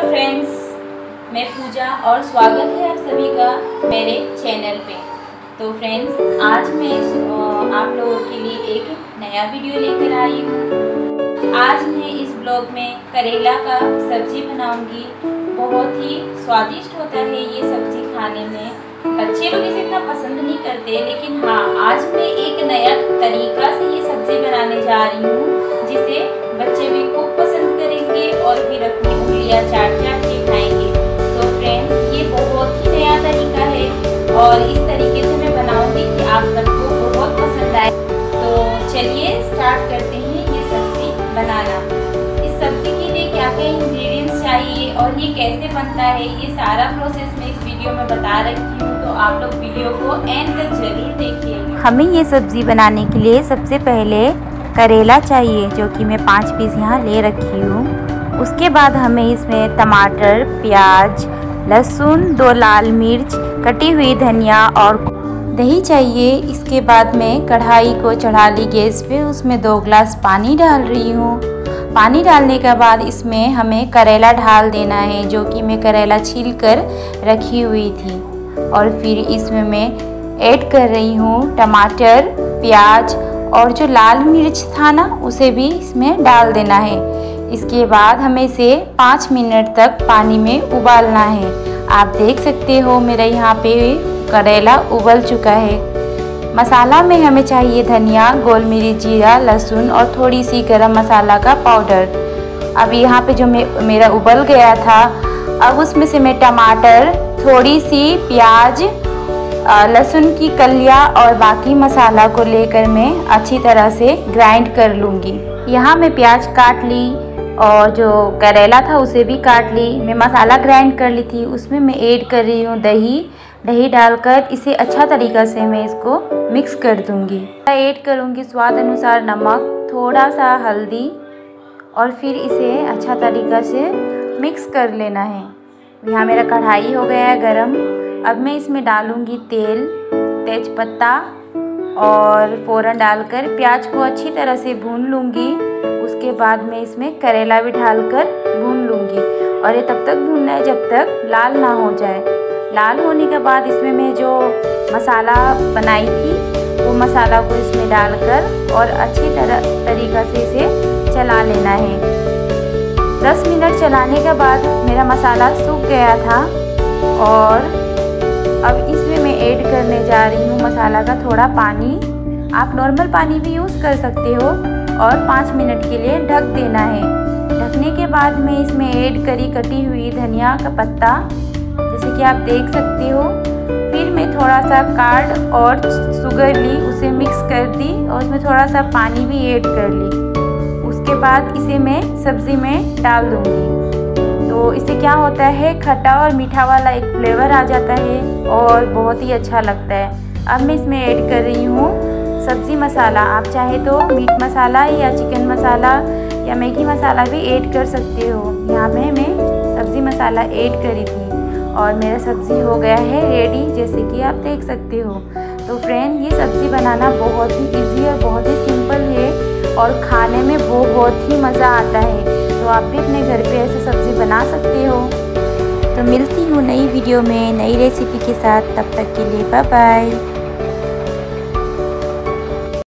Hello friends, मैं पूजा और स्वागत है आप सभी का मेरे चैनल पे। तो फ्रेंड्स, आज मैं आप लोगों के लिए एक नया वीडियो लेकर आई हूँ। आज मैं इस ब्लॉग में करेला का सब्ज़ी बनाऊँगी। बहुत ही स्वादिष्ट होता है ये सब्ज़ी खाने में। बच्चे लोग इसे इतना पसंद नहीं करते, लेकिन हाँ आज मैं एक नया तरीका से ये सब्ज़ी बनाने जा रही हूँ, जिसे बच्चे भी खूब पसंद करेंगे और फिर अपनी उंगलियाँ चाट आप सबको बहुत पसंद आए। तो चलिए स्टार्ट करते हैं ये सब्ज़ी बनाना। इस सब्ज़ी के लिए क्या क्या इंग्रेडिएंट्स चाहिए और ये कैसे बनता है, ये सारा प्रोसेस मैं इस वीडियो में बता रखी हूँ। तो आप लोग वीडियो को एंड तक ज़रूर देखिएगा हमें ये सब्ज़ी बनाने के लिए सबसे पहले करेला चाहिए, जो कि मैं पाँच पीस यहाँ ले रखी हूँ। उसके बाद हमें इसमें टमाटर, प्याज, लहसुन, दो लाल मिर्च, कटी हुई धनिया और दही चाहिए। इसके बाद मैं कढ़ाई को चढ़ा ली गैस पे। उसमें दो ग्लास पानी डाल रही हूँ। पानी डालने के बाद इसमें हमें करेला ढाल देना है, जो कि मैं करेला छील कर रखी हुई थी। और फिर इसमें मैं ऐड कर रही हूँ टमाटर, प्याज और जो लाल मिर्च था ना, उसे भी इसमें डाल देना है। इसके बाद हमें इसे पाँच मिनट तक पानी में उबालना है। आप देख सकते हो मेरा यहाँ पे करेला उबल चुका है। मसाला में हमें चाहिए धनिया गोल मिर्च जीरा लहसुन और थोड़ी सी गरम मसाला का पाउडर। अब यहाँ पे जो मे, मेरा उबल गया था अब उसमें से मैं टमाटर थोड़ी सी प्याज लहसुन की कलिया और बाकी मसाला को लेकर मैं अच्छी तरह से ग्राइंड कर लूँगी। यहाँ मैं प्याज काट ली और जो करेला था उसे भी काट ली। मैं मसाला ग्राइंड कर ली थी उसमें मैं ऐड कर रही हूँ दही। दही डालकर इसे अच्छा तरीक़ा से मैं इसको मिक्स कर दूँगी। ऐड करूँगी स्वाद अनुसार नमक, थोड़ा सा हल्दी और फिर इसे अच्छा तरीक़ा से मिक्स कर लेना है। यहाँ मेरा कढ़ाई हो गया है गरम। अब मैं इसमें डालूँगी तेल, तेज़पत्ता और फ़ौरन डालकर प्याज को अच्छी तरह से भून लूँगी। उसके बाद मैं इसमें करेला भी डालकर भून लूँगी। और ये तब तक भूनना है जब तक लाल ना हो जाए। लाल होने के बाद इसमें मैं जो मसाला बनाई थी, वो मसाला को इसमें डालकर और अच्छी तरह, तरीक़ा से इसे चला लेना है। 10 मिनट चलाने के बाद मेरा मसाला सूख गया था और अब इसमें मैं ऐड करने जा रही हूँ मसाला का थोड़ा पानी। आप नॉर्मल पानी भी यूज़ कर सकते हो और पाँच मिनट के लिए ढक देना है। ढकने के बाद मैं इसमें ऐड करी कटी हुई धनिया का पत्ता। जैसे कि आप देख सकते हो। फिर मैं थोड़ा सा कार्ड और शुगर ली, उसे मिक्स कर दी और उसमें थोड़ा सा पानी भी ऐड कर ली। उसके बाद इसे मैं सब्ज़ी में डाल दूँगी। तो इससे क्या होता है, खट्टा और मीठा वाला एक फ्लेवर आ जाता है और बहुत ही अच्छा लगता है। अब मैं इसमें ऐड कर रही हूँ सब्ज़ी मसाला। आप चाहे तो मीट मसाला या चिकन मसाला या मैगी मसाला भी ऐड कर सकते हो। यहाँ पे मैं सब्ज़ी मसाला ऐड करी थी। और मेरा सब्ज़ी हो गया है रेडी जैसे कि आप देख सकते हो। तो फ्रेंड ये सब्ज़ी बनाना बहुत ही इजी और बहुत ही सिंपल है और खाने में बहुत ही मज़ा आता है। तो आप भी अपने घर पे ऐसे सब्ज़ी बना सकते हो। तो मिलती हूँ नई वीडियो में नई रेसिपी के साथ। तब तक के लिए बाय बाय